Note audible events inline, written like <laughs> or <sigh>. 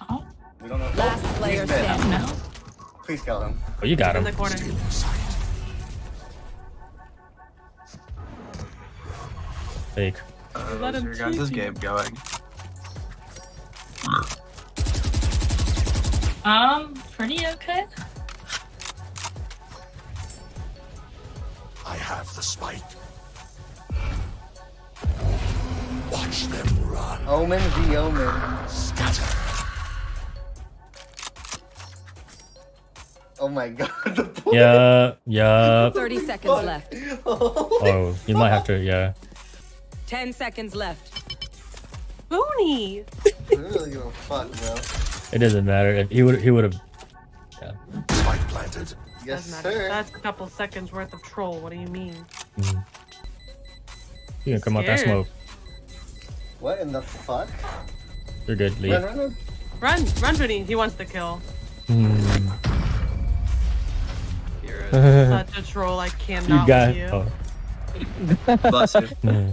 Oh, We don't know. Last Oh, player he's standing. no. Please kill him. Oh, you got him. In him. the corner. Fake. Uh, Let how's him your guys' choose you. game going? Um, pretty okay. I have the spike. Watch them run. Omen v Omen. Scatter. Oh my god. The pool. Yeah, yeah. 30 seconds left. Oh, you might have to, yeah. 10 seconds left. Booney! I really give a fuck, bro. It doesn't matter. If he would, he would have. Yeah. Spike planted. Yes, Doesn't matter. sir. That's a couple seconds worth of troll. What do you mean? You can come out that smoke. What in the fuck? You're good, Run, leave. run, run. Run, run, Booney. He wants the kill. Hmm. You're <laughs> such a troll. I cannot You got. with you. Oh. Bless you. Hmm.